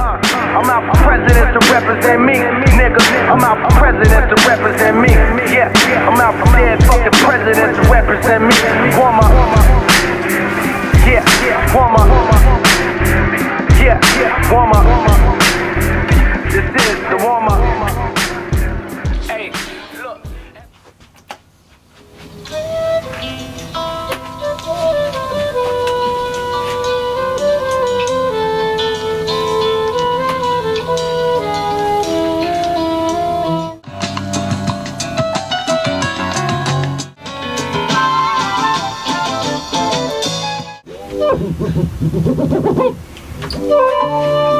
Uh, I'm out for presidents to represent me, nigga. I'm out for presidents to represent me. Yeah, I'm out for dead fucking presidents to represent me. Warmer. Yeah, warmer. Yeah, warmer. This is the warm Yeah!